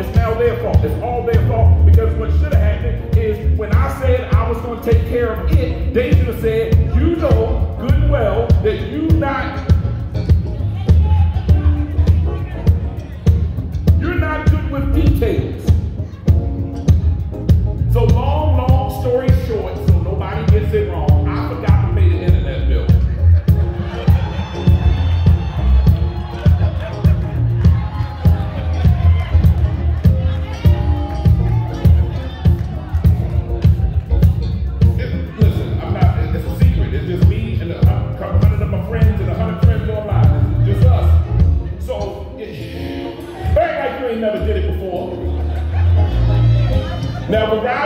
it's now their fault. It's all their fault because what should have happened is when I said I was going to take care of it, they should have said, you know ain't never did it before. Now, when Rob